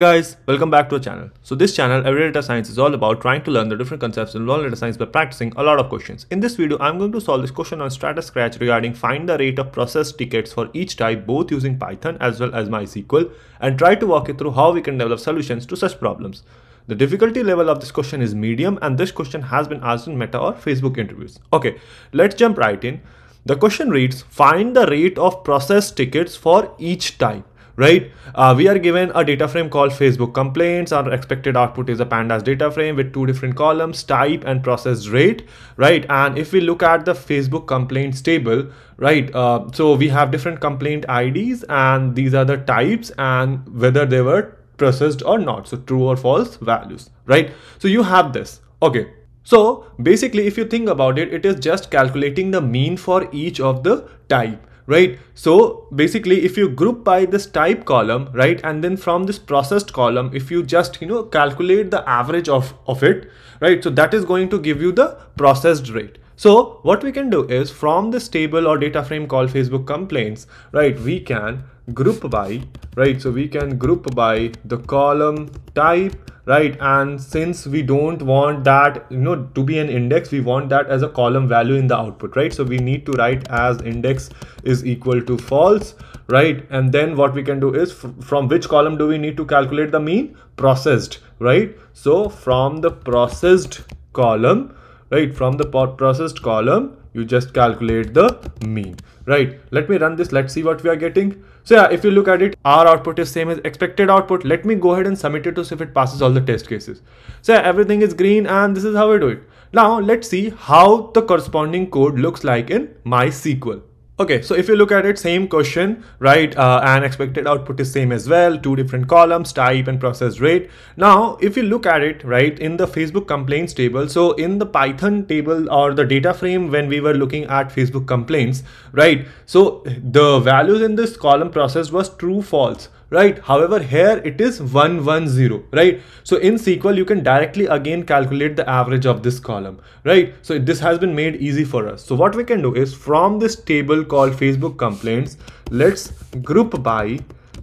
Guys, welcome back to our channel. So this channel, Everyday Data Science is all about trying to learn the different concepts in data science by practicing a lot of questions. In this video, I'm going to solve this question on StrataScratch regarding find the rate of processed tickets for each type both using Python as well as MySQL and try to walk you through how we can develop solutions to such problems. The difficulty level of this question is medium and this question has been asked in Meta or Facebook interviews. Okay, let's jump right in. The question reads, find the rate of processed tickets for each type right? Uh, we are given a data frame called Facebook complaints. Our expected output is a pandas data frame with two different columns, type and process rate, right? And if we look at the Facebook complaints table, right? Uh, so we have different complaint IDs and these are the types and whether they were processed or not. So true or false values, right? So you have this. Okay. So basically, if you think about it, it is just calculating the mean for each of the type right? So basically if you group by this type column, right? And then from this processed column, if you just, you know, calculate the average of, of it, right? So that is going to give you the processed rate. So what we can do is from this table or data frame called Facebook complaints, right? We can group by, right? So we can group by the column type right? And since we don't want that you know to be an index we want that as a column value in the output right? So we need to write as index is equal to false right? And then what we can do is from which column do we need to calculate the mean? Processed right? So from the processed column right? From the processed column you just calculate the mean right? Let me run this. Let's see what we are getting. So yeah if you look at it our output is same as expected output. Let me go ahead and submit it to see if it passes all the test cases. So yeah, everything is green and this is how we do it. Now let's see how the corresponding code looks like in mysql Okay, so if you look at it, same question, right? Uh, and expected output is same as well, two different columns, type and process rate. Now, if you look at it, right, in the Facebook complaints table, so in the Python table or the data frame when we were looking at Facebook complaints, right? So the values in this column process was true, false right? However, here it is 110, right? So in SQL, you can directly again calculate the average of this column, right? So this has been made easy for us. So what we can do is from this table called Facebook complaints, let's group by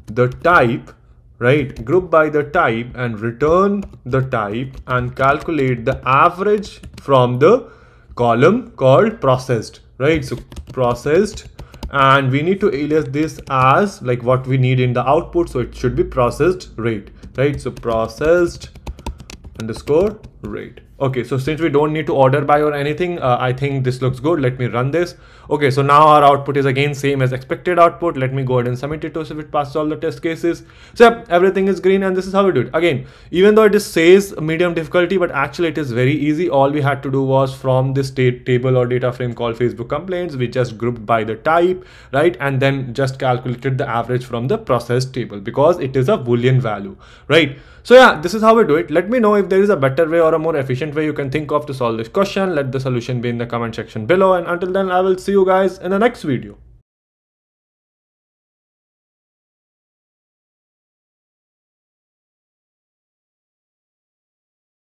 the type right group by the type and return the type and calculate the average from the column called processed right so processed and we need to alias this as like what we need in the output so it should be processed rate right? So processed underscore rate Okay, so since we don't need to order by or anything, uh, I think this looks good. Let me run this. Okay, so now our output is again same as expected output. Let me go ahead and submit it to see if it passes all the test cases. So yep, everything is green and this is how we do it. Again, even though it says medium difficulty, but actually it is very easy. All we had to do was from this state table or data frame called Facebook complaints, we just grouped by the type, right? And then just calculated the average from the process table because it is a Boolean value, right? So yeah, this is how we do it. Let me know if there is a better way or a more efficient way you can think of to solve this question. Let the solution be in the comment section below. And until then, I will see you guys in the next video.